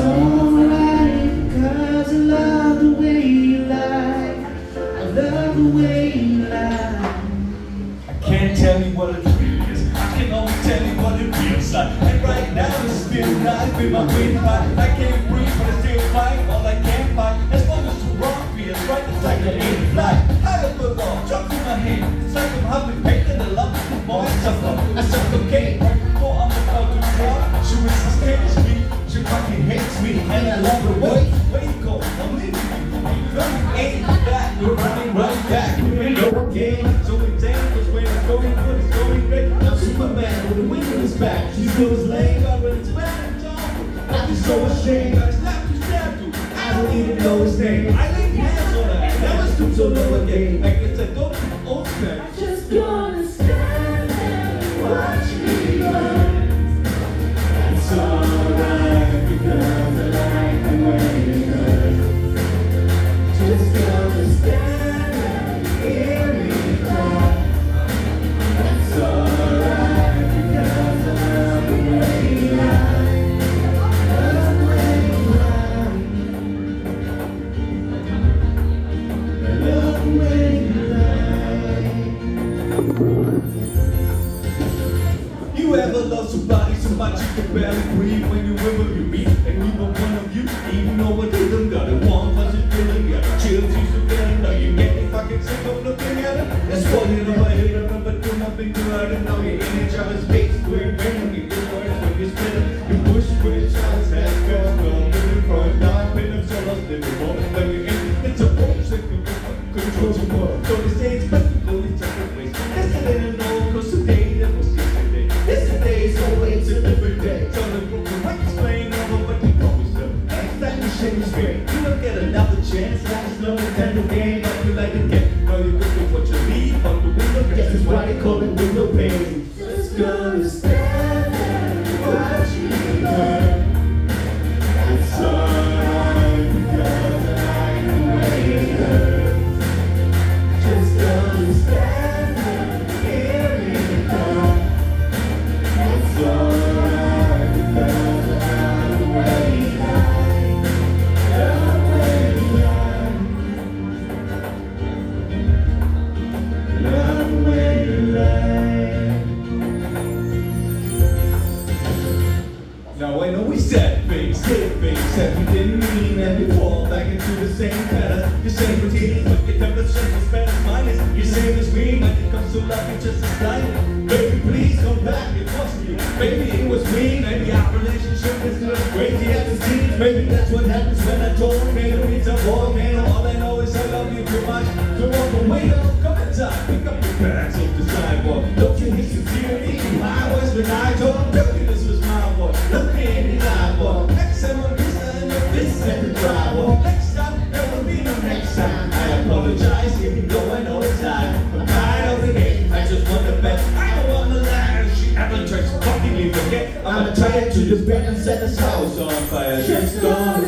I love the way you lie. I love the way you lie. I can't tell you what a dream is. I can only tell you what it feels like. And right now it's still night with my windpipe. I can't breathe, but I still fight. All I can't fight, as long as rock feels right, it's like an eight fly. High up and I love her. Wait, wait, go, I'm leaving you. Ain't that we're running right back. We go again. So it dangles when it's going good, it's going great. I'm Superman with the wind in his back. She feels lame, but when it's bad, it's on. I'm so ashamed. I slapped you, stabbed you. I don't even know his name. I laid hands on her. Now it's too so low again. You ever love somebody so much you can barely breathe? When you ever you meet and neither one of you even though they done got it one wasn't feeling yeah chills used to feeling now you get me fucking sick of looking at her that's what you know I hate her but do nothing to her and now you're in each other's face. We're banging you get words when you spit it. You push with shots has girls go moving from a dark pit of solos living more when you're in. It's a bullshit control your world. So they say it's best to go each other's ways yesterday I know we that didn't mean And we fall back into the same pattern The same routine, but your temperature is better me, it to love, it's just a style Baby, please come back, it was you Maybe it was me, maybe our relationship is not crazy as it seems Maybe that's what happens when I tornado It's a volcano, all I know is I love you too much. To walk away, though, come inside, pick up your bags off the sidewalk. Don't you hate sincerity, I was when I told I'm tired to the bed and set this house on fire. Just gonna